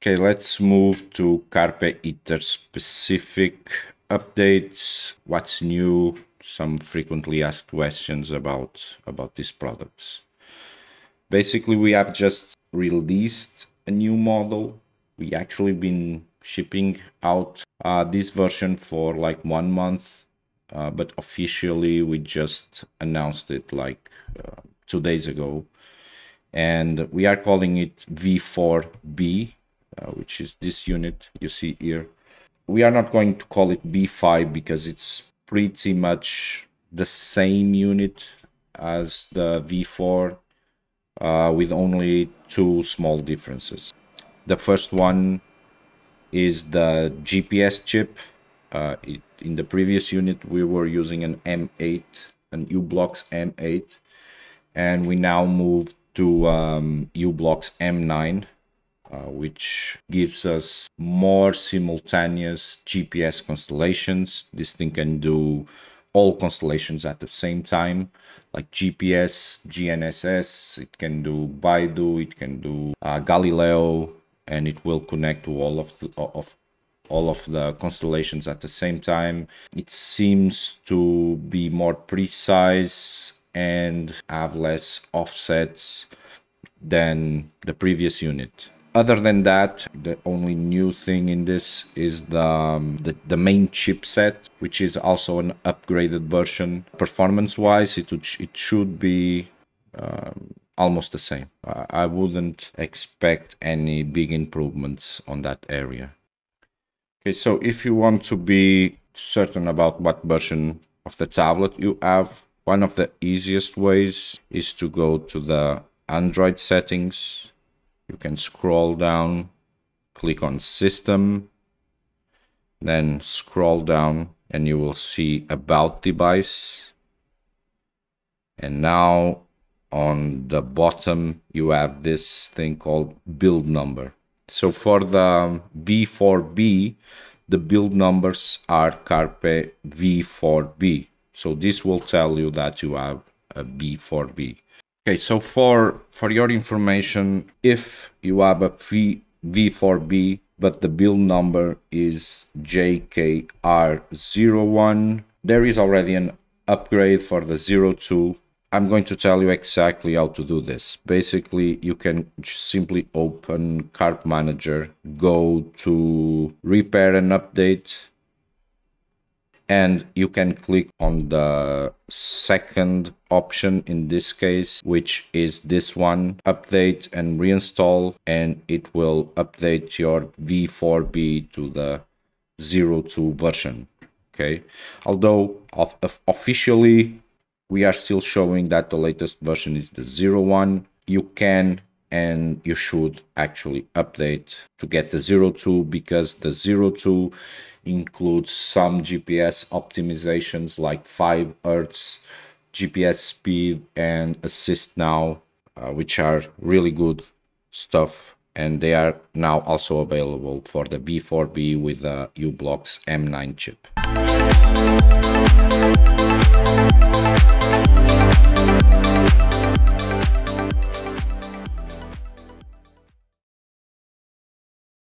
Okay, let's move to Carpe Iter specific updates. What's new? Some frequently asked questions about about these products. Basically, we have just released a new model. We actually been shipping out uh, this version for like one month, uh, but officially we just announced it like uh, two days ago, and we are calling it V4B uh, which is this unit you see here. We are not going to call it V5 because it's pretty much the same unit as the V4 uh, with only two small differences. The first one is the GPS chip. Uh, it, in the previous unit, we were using an M8, an u-blox M8, and we now move to um, u-blox M9 uh, which gives us more simultaneous GPS constellations. This thing can do all constellations at the same time, like GPS, GLONASS, it can do BeiDou, it can do uh, Galileo, and it will connect to all of the, of all of the constellations at the same time. It seems to be more precise and have less offsets than the previous unit other than that, the only new thing in this is the, um, the, the, main chipset, which is also an upgraded version. Performance-wise, it, it should be um, almost the same. I wouldn't expect any big improvements on that area. Okay, so if you want to be certain about what version of the tablet you have, one of the easiest ways is to go to the Android settings you can scroll down, click on system, then scroll down and you will see about device. And now on the bottom, you have this thing called build number. So for the V4B, the build numbers are Carpe V4B. So this will tell you that you have a V4B. Okay, so for for your information, if you have a v, V4B but the build number is JKR01, there is already an upgrade for the 02. I'm going to tell you exactly how to do this. Basically, you can simply open Carpe Manager, go to repair and update, and you can click on the second option in this case which is this one. Update and reinstall and it will update your v4b to the 02 version okay? Although of, of officially we are still showing that the latest version is the 01 you can and you should actually update to get the 02 because the 02 includes some GPS optimizations like 5 Hertz, GPS speed, and Assist Now, uh, which are really good stuff. And they are now also available for the V4B with the u-blox M9 chip.